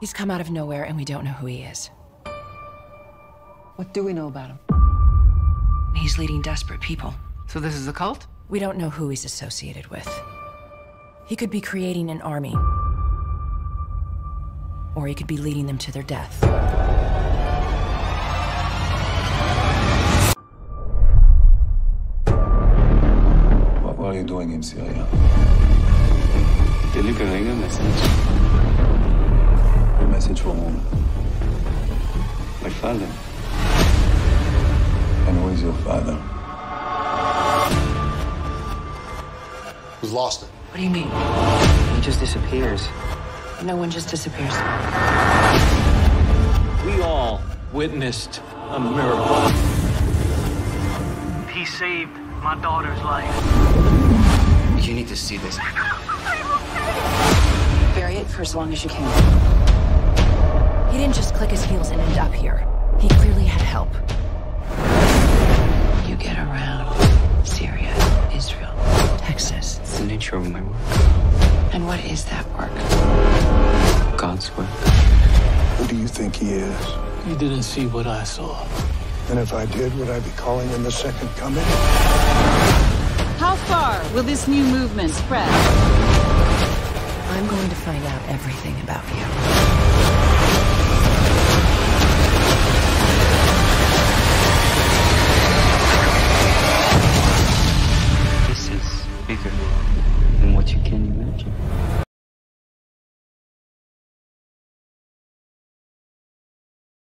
He's come out of nowhere and we don't know who he is. What do we know about him? He's leading desperate people. So this is a cult? We don't know who he's associated with. He could be creating an army. Or he could be leading them to their death. What were you doing in Syria? Delivering a message. A message for whom? My father. And who is your father? We've lost it. What do you mean? He just disappears. No one just disappears. We all witnessed a miracle. He saved my daughter's life. You need to see this. Bury it for as long as you can. nature of my work. And what is that work? God's work. Who do you think he is? You didn't see what I saw. And if I did, would I be calling him the second coming? How far will this new movement spread? I'm going to find out everything about you. bigger.